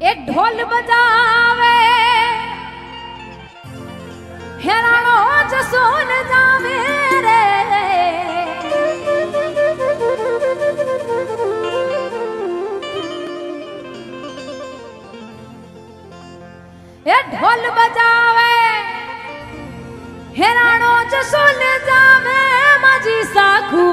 એ ઢોલ બજાવે. હેરાણો જસોન જાવે રે. એ ઢોલ બજાવે. હેરાણો જસોન જાવે માજી સાખુ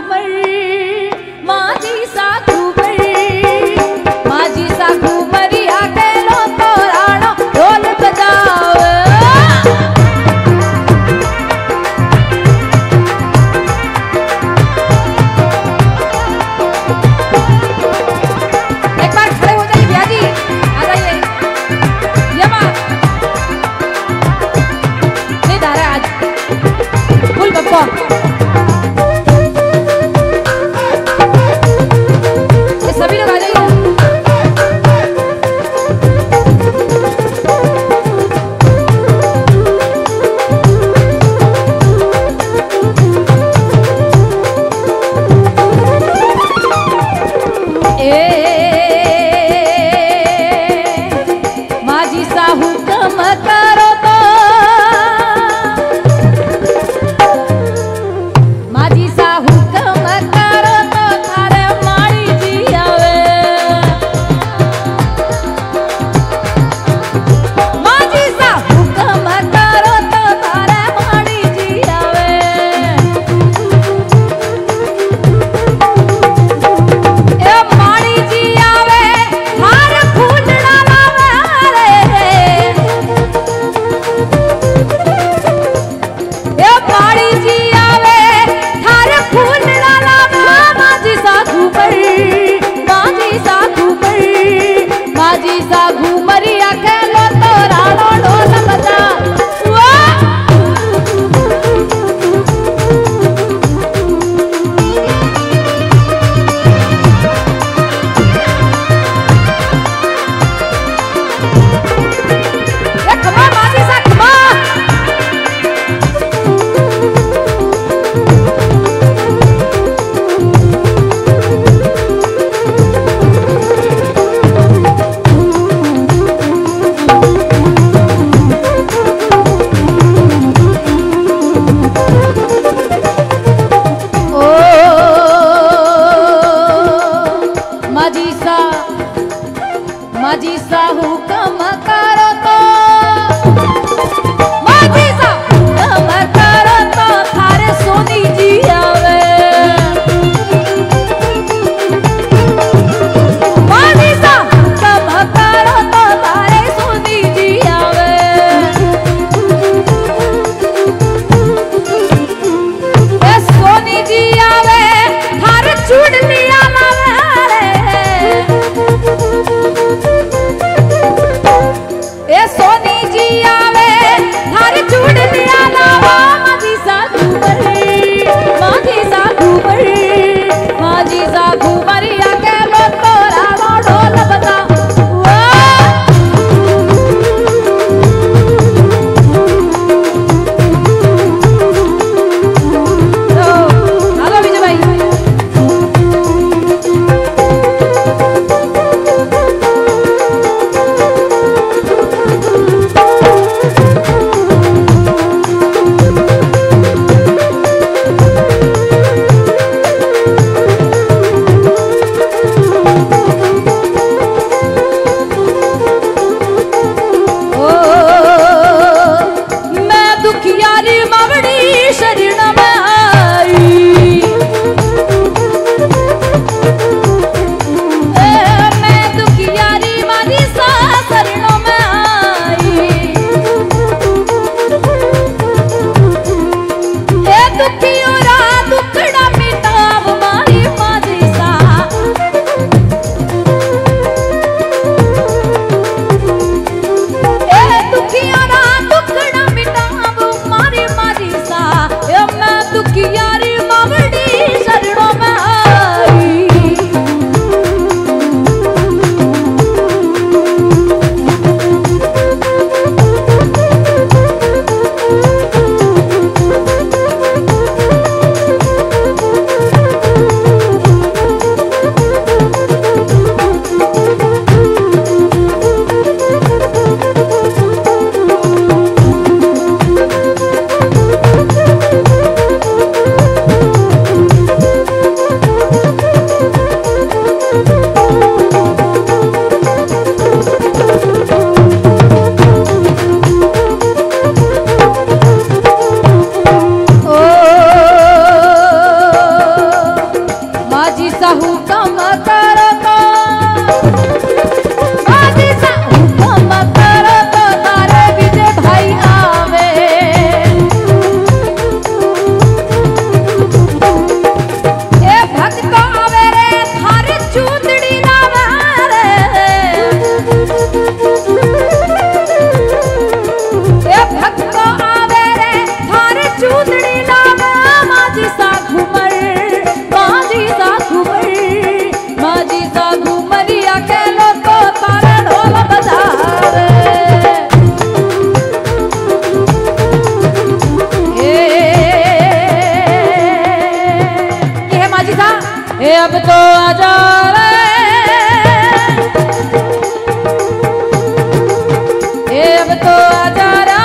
ए अब तो आजा रे। ए अब तो आ जा रे।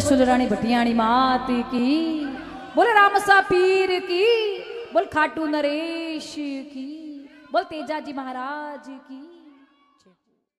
बोल भटियाणी मात की, बोल राम सा पीर की, बोल खाटू नरेश की, बोल तेजाजी महाराज की।